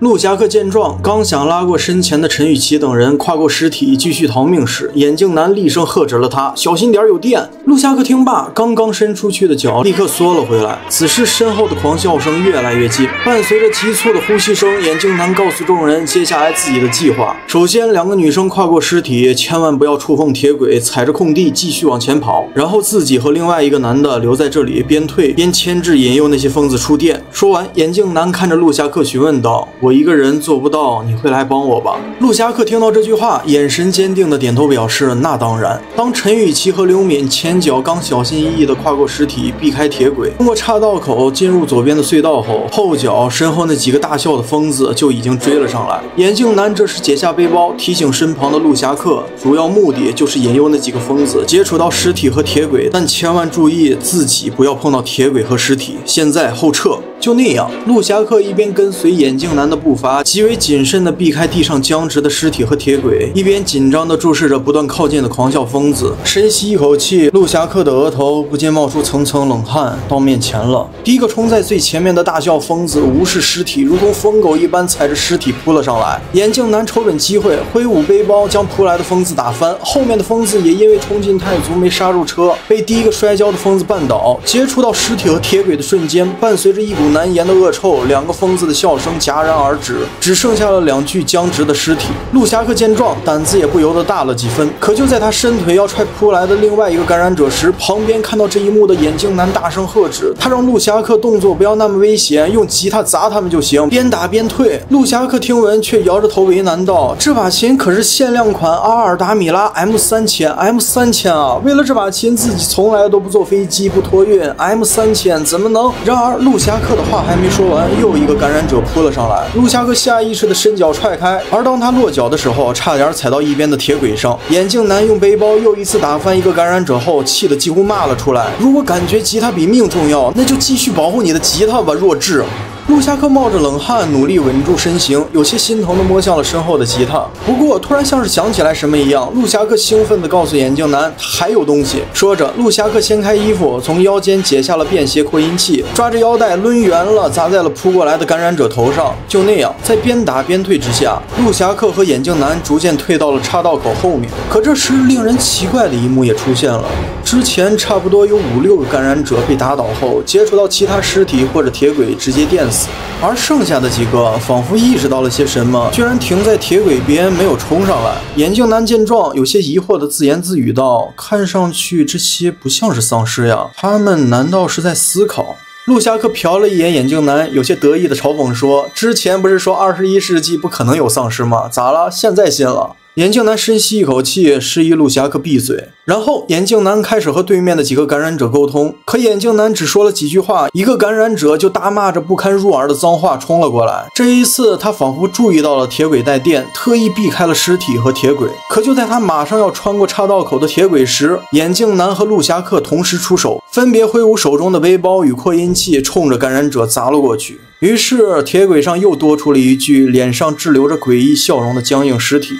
陆侠客见状，刚想拉过身前的陈雨琪等人，跨过尸体继续逃命时，眼镜男厉声喝止了他：“小心点，有电！”陆侠客听罢，刚刚伸出去的脚立刻缩了回来。此时身后的狂笑声越来越近，伴随着急促的呼吸声，眼镜男告诉众人接下来自己的计划：首先，两个女生跨过尸体，千万不要触碰铁轨，踩着空地继续往前跑；然后自己和另外一个男的留在这里，边退边牵制引诱那些疯子出电。说完，眼镜男看着陆侠客询问道：“我一个人做不到，你会来帮我吧？”陆侠客听到这句话，眼神坚定的点头表示：“那当然。”当陈雨琪和刘敏前脚刚小心翼翼地跨过尸体，避开铁轨，通过岔道口进入左边的隧道后，后脚身后那几个大笑的疯子就已经追了上来。眼镜男这时解下背包，提醒身旁的陆侠客，主要目的就是引诱那几个疯子接触到尸体和铁轨，但千万注意自己不要碰到铁轨和尸体。现在后撤。就那样，陆侠客一边跟随眼镜男的步伐，极为谨慎地避开地上僵直的尸体和铁轨，一边紧张地注视着不断靠近的狂笑疯子。深吸一口气，陆侠客的额头不禁冒出层层冷汗。到面前了，第一个冲在最前面的大笑疯子无视尸体，如同疯狗一般踩着尸体扑了上来。眼镜男瞅准机会，挥舞背包将扑来的疯子打翻。后面的疯子也因为冲劲太足，没刹住车，被第一个摔跤的疯子绊倒。接触到尸体和铁轨的瞬间，伴随着一股。难言的恶臭，两个疯子的笑声戛然而而止，只剩下了两具僵直的尸体。陆侠客见状，胆子也不由得大了几分。可就在他伸腿要踹扑来的另外一个感染者时，旁边看到这一幕的眼镜男大声喝止，他让陆侠客动作不要那么危险，用吉他砸他们就行，边打边退。陆侠客听闻却摇着头为难道：“这把琴可是限量款阿尔达米拉 M 三千，M 三千啊！为了这把琴，自己从来都不坐飞机，不托运，M 三千怎么能？”然而陆侠客的。话还没说完，又一个感染者扑了上来。陆侠哥下意识的伸脚踹开，而当他落脚的时候，差点踩到一边的铁轨上。眼镜男用背包又一次打翻一个感染者后，气得几乎骂了出来：“如果感觉吉他比命重要，那就继续保护你的吉他吧，弱智！”陆侠客冒着冷汗，努力稳住身形，有些心疼地摸向了身后的吉他。不过，突然像是想起来什么一样，陆侠客兴奋地告诉眼镜男：“还有东西。”说着，陆侠客掀开衣服，从腰间解下了便携扩音器，抓着腰带抡圆了，砸在了扑过来的感染者头上。就那样，在边打边退之下，陆侠客和眼镜男逐渐退到了岔道口后面。可这时，令人奇怪的一幕也出现了：之前差不多有五六个感染者被打倒后，接触到其他尸体或者铁轨，直接电死。而剩下的几个仿佛意识到了些什么，居然停在铁轨边没有冲上来。眼镜男见状，有些疑惑的自言自语道：“看上去这些不像是丧尸呀，他们难道是在思考？”陆侠客瞟了一眼眼镜男，有些得意的嘲讽说：“之前不是说二十一世纪不可能有丧尸吗？咋了？现在信了？”眼镜男深吸一口气，示意陆侠客闭嘴。然后，眼镜男开始和对面的几个感染者沟通。可眼镜男只说了几句话，一个感染者就大骂着不堪入耳的脏话冲了过来。这一次，他仿佛注意到了铁轨带电，特意避开了尸体和铁轨。可就在他马上要穿过岔道口的铁轨时，眼镜男和陆侠客同时出手，分别挥舞手中的背包与扩音器，冲着感染者砸了过去。于是，铁轨上又多出了一具脸上滞留着诡异笑容的僵硬尸体。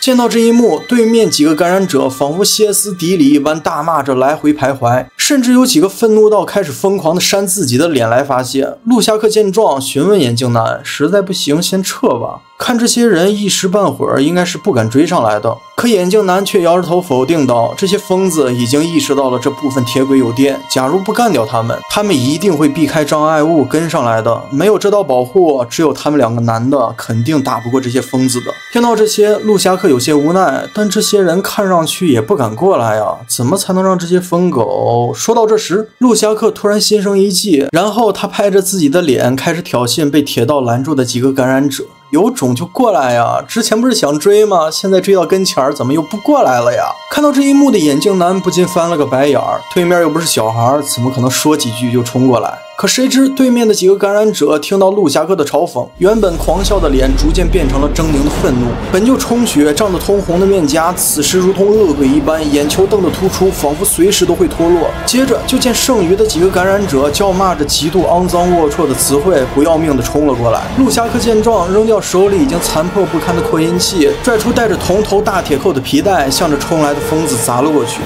见到这一幕，对面几个感染者仿佛歇斯底里一般大骂着，来回徘徊，甚至有几个愤怒到开始疯狂的扇自己的脸来发泄。陆侠客见状，询问眼镜男：“实在不行，先撤吧。”看这些人一时半会儿应该是不敢追上来的，可眼镜男却摇着头否定道：“这些疯子已经意识到了这部分铁轨有电，假如不干掉他们，他们一定会避开障碍物跟上来的。没有这道保护，只有他们两个男的肯定打不过这些疯子的。”听到这些，陆侠客有些无奈，但这些人看上去也不敢过来呀，怎么才能让这些疯狗？说到这时，陆侠客突然心生一计，然后他拍着自己的脸开始挑衅被铁道拦住的几个感染者。有种就过来呀！之前不是想追吗？现在追到跟前儿，怎么又不过来了呀？看到这一幕的眼镜男不禁翻了个白眼儿。对面又不是小孩儿，怎么可能说几句就冲过来？可谁知对面的几个感染者听到陆侠客的嘲讽，原本狂笑的脸逐渐变成了狰狞的愤怒。本就充血、胀得通红的面颊，此时如同恶鬼一般，眼球瞪得突出，仿佛随时都会脱落。接着就见剩余的几个感染者叫骂着极度肮脏龌龊的词汇，不要命的冲了过来。陆侠客见状，扔掉手里已经残破不堪的扩音器，拽出带着铜头大铁扣的皮带，向着冲来的疯子砸了过去。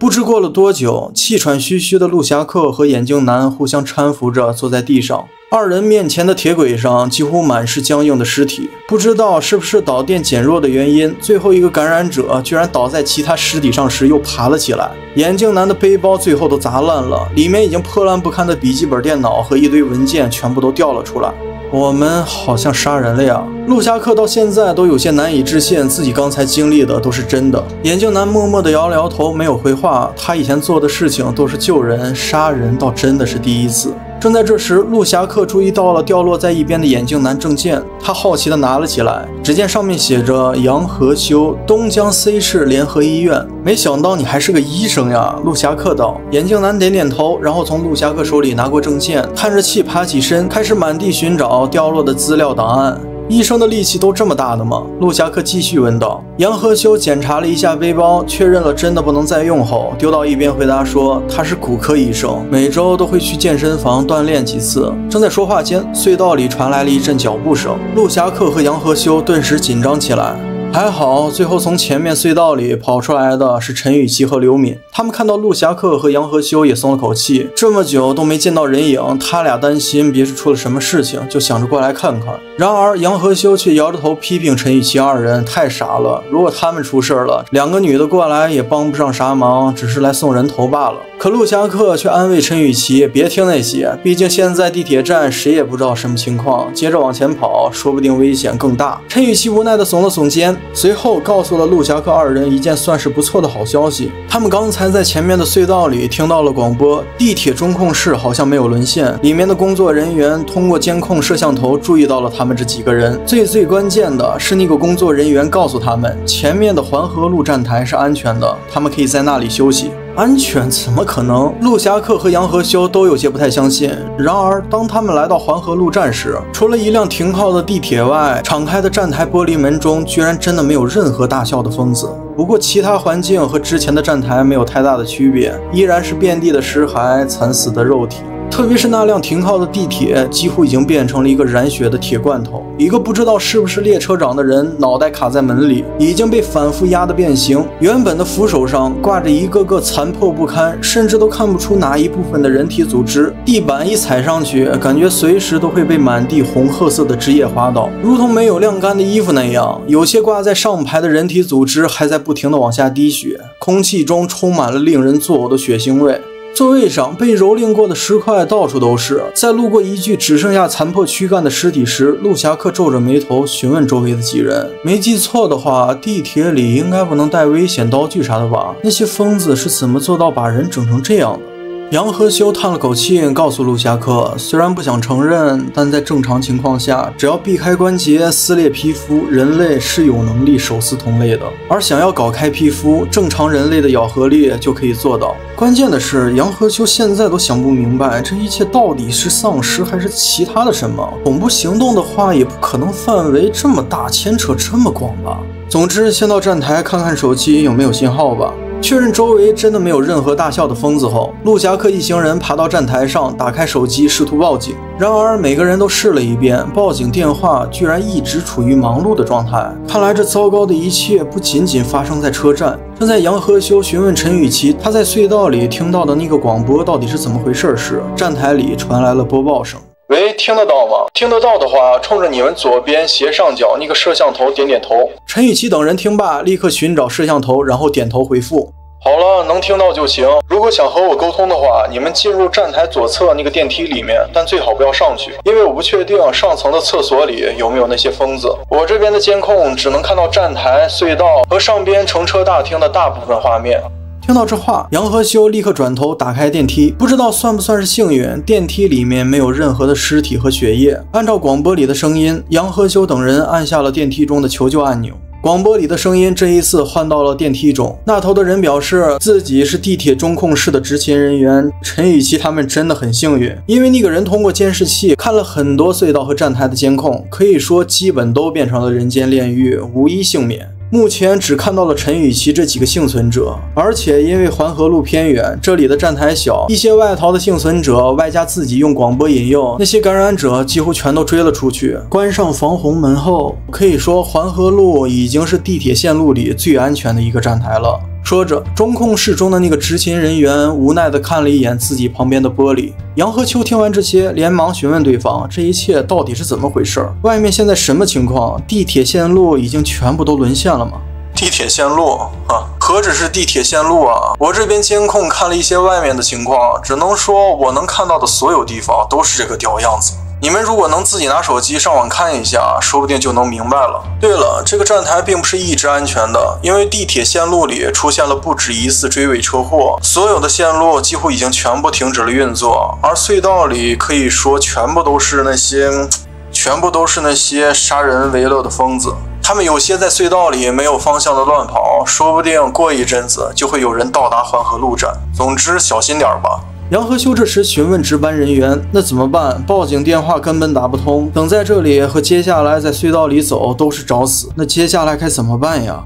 不知过了多久，气喘吁吁的陆侠客和眼镜男互相搀扶着坐在地上。二人面前的铁轨上几乎满是僵硬的尸体，不知道是不是导电减弱的原因，最后一个感染者居然倒在其他尸体上时又爬了起来。眼镜男的背包最后都砸烂了，里面已经破烂不堪的笔记本电脑和一堆文件全部都掉了出来。我们好像杀人了呀！陆侠客到现在都有些难以置信，自己刚才经历的都是真的。眼镜男默默地摇了摇头，没有回话。他以前做的事情都是救人，杀人倒真的是第一次。正在这时，陆侠客注意到了掉落在一边的眼镜男证件，他好奇地拿了起来，只见上面写着“杨和修，东江 C 市联合医院”。没想到你还是个医生呀！陆侠客道。眼镜男点点头，然后从陆侠客手里拿过证件，叹着气爬起身，开始满地寻找掉落的资料档案。医生的力气都这么大的吗？陆侠客继续问道。杨和修检查了一下背包，确认了真的不能再用后，丢到一边回答说：“他是骨科医生，每周都会去健身房锻炼几次。”正在说话间，隧道里传来了一阵脚步声，陆侠客和杨和修顿时紧张起来。还好，最后从前面隧道里跑出来的是陈雨琪和刘敏。他们看到陆侠客和杨和修也松了口气。这么久都没见到人影，他俩担心别是出了什么事情，就想着过来看看。然而杨和修却摇着头批评陈雨琪二人太傻了。如果他们出事了，两个女的过来也帮不上啥忙，只是来送人头罢了。可陆侠客却安慰陈雨琪，别听那些，毕竟现在地铁站谁也不知道什么情况，接着往前跑，说不定危险更大。陈雨琪无奈地耸了耸肩。随后告诉了陆侠客二人一件算是不错的好消息，他们刚才在前面的隧道里听到了广播，地铁中控室好像没有沦陷，里面的工作人员通过监控摄像头注意到了他们这几个人。最最关键的是，那个工作人员告诉他们，前面的环河路站台是安全的，他们可以在那里休息。安全怎么可能？陆侠客和杨和修都有些不太相信。然而，当他们来到环河路站时，除了一辆停靠的地铁外，敞开的站台玻璃门中居然真的没有任何大笑的疯子。不过，其他环境和之前的站台没有太大的区别，依然是遍地的尸骸、惨死的肉体。特别是那辆停靠的地铁，几乎已经变成了一个染血的铁罐头。一个不知道是不是列车长的人，脑袋卡在门里，已经被反复压得变形。原本的扶手上挂着一个个残破不堪，甚至都看不出哪一部分的人体组织。地板一踩上去，感觉随时都会被满地红褐色的汁液滑倒，如同没有晾干的衣服那样。有些挂在上排的人体组织还在不停地往下滴血，空气中充满了令人作呕的血腥味。座位上被蹂躏过的石块到处都是。在路过一具只剩下残破躯干的尸体时，陆侠客皱着眉头询问周围的几人：“没记错的话，地铁里应该不能带危险刀具啥的吧？那些疯子是怎么做到把人整成这样的？”杨和修叹了口气，告诉陆侠客：“虽然不想承认，但在正常情况下，只要避开关节、撕裂皮肤，人类是有能力手撕同类的。而想要搞开皮肤，正常人类的咬合力就可以做到。关键的是，杨和修现在都想不明白，这一切到底是丧尸还是其他的什么？恐怖行动的话，也不可能范围这么大，牵扯这么广吧？总之，先到站台看看手机有没有信号吧。”确认周围真的没有任何大笑的疯子后，陆侠客一行人爬到站台上，打开手机试图报警。然而每个人都试了一遍，报警电话居然一直处于忙碌的状态。看来这糟糕的一切不仅仅发生在车站。正在杨和修询问陈雨琪他在隧道里听到的那个广播到底是怎么回事时，站台里传来了播报声。喂，听得到吗？听得到的话，冲着你们左边斜上角那个摄像头点点头。陈雨琪等人听罢，立刻寻找摄像头，然后点头回复。好了，能听到就行。如果想和我沟通的话，你们进入站台左侧那个电梯里面，但最好不要上去，因为我不确定上层的厕所里有没有那些疯子。我这边的监控只能看到站台、隧道和上边乘车大厅的大部分画面。听到这话，杨和修立刻转头打开电梯。不知道算不算是幸运，电梯里面没有任何的尸体和血液。按照广播里的声音，杨和修等人按下了电梯中的求救按钮。广播里的声音这一次换到了电梯中。那头的人表示自己是地铁中控室的执勤人员陈雨琪，他们真的很幸运，因为那个人通过监视器看了很多隧道和站台的监控，可以说基本都变成了人间炼狱，无一幸免。目前只看到了陈雨琪这几个幸存者，而且因为环河路偏远，这里的站台小，一些外逃的幸存者外加自己用广播引诱，那些感染者几乎全都追了出去。关上防洪门后，可以说环河路已经是地铁线路里最安全的一个站台了。说着，中控室中的那个执勤人员无奈地看了一眼自己旁边的玻璃。杨和秋听完这些，连忙询问对方：“这一切到底是怎么回事？外面现在什么情况？地铁线路已经全部都沦陷了吗？”地铁线路啊，何止是地铁线路啊！我这边监控看了一些外面的情况，只能说我能看到的所有地方都是这个屌样子。你们如果能自己拿手机上网看一下，说不定就能明白了。对了，这个站台并不是一直安全的，因为地铁线路里出现了不止一次追尾车祸，所有的线路几乎已经全部停止了运作，而隧道里可以说全部都是那些，全部都是那些杀人为乐的疯子。他们有些在隧道里没有方向的乱跑，说不定过一阵子就会有人到达环河路站。总之，小心点吧。杨和修这时询问值班人员：“那怎么办？报警电话根本打不通，等在这里和接下来在隧道里走都是找死。那接下来该怎么办呀？”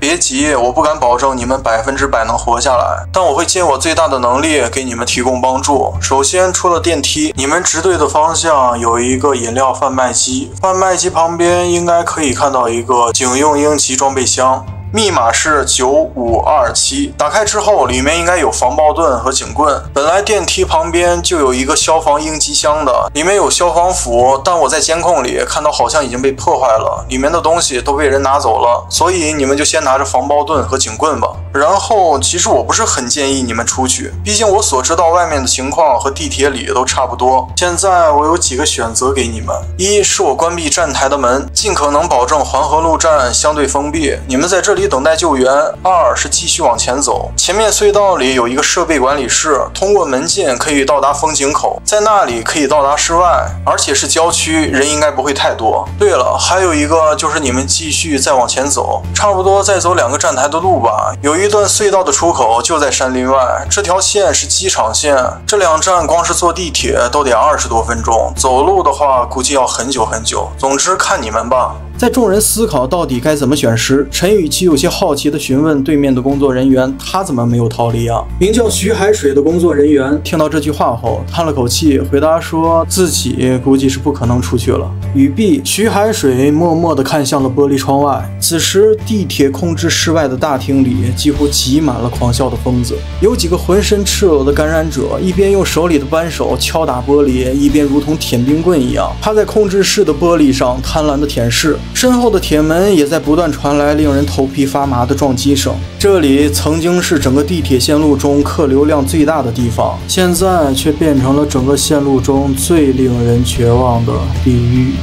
别急，我不敢保证你们百分之百能活下来，但我会尽我最大的能力给你们提供帮助。首先，出了电梯，你们直对的方向有一个饮料贩卖机，贩卖机旁边应该可以看到一个警用应急装备箱。密码是九五二七，打开之后里面应该有防爆盾和警棍。本来电梯旁边就有一个消防应急箱的，里面有消防斧，但我在监控里看到好像已经被破坏了，里面的东西都被人拿走了。所以你们就先拿着防爆盾和警棍吧。然后，其实我不是很建议你们出去，毕竟我所知道外面的情况和地铁里都差不多。现在我有几个选择给你们：一是我关闭站台的门，尽可能保证环河路站相对封闭，你们在这里。等待救援。二是继续往前走，前面隧道里有一个设备管理室，通过门禁可以到达风景口，在那里可以到达室外，而且是郊区，人应该不会太多。对了，还有一个就是你们继续再往前走，差不多再走两个站台的路吧，有一段隧道的出口就在山林外，这条线是机场线，这两站光是坐地铁都得二十多分钟，走路的话估计要很久很久。总之看你们吧。在众人思考到底该怎么选时，陈雨琦有些好奇地询问对面的工作人员：“他怎么没有逃离啊？”名叫徐海水的工作人员听到这句话后，叹了口气，回答说：“自己估计是不可能出去了。”语毕，徐海水默默地看向了玻璃窗外。此时，地铁控制室外的大厅里几乎挤满了狂笑的疯子，有几个浑身赤裸的感染者，一边用手里的扳手敲打玻璃，一边如同舔冰棍一样趴在控制室的玻璃上贪婪地舔舐。身后的铁门也在不断传来令人头皮发麻的撞击声。这里曾经是整个地铁线路中客流量最大的地方，现在却变成了整个线路中最令人绝望的地狱。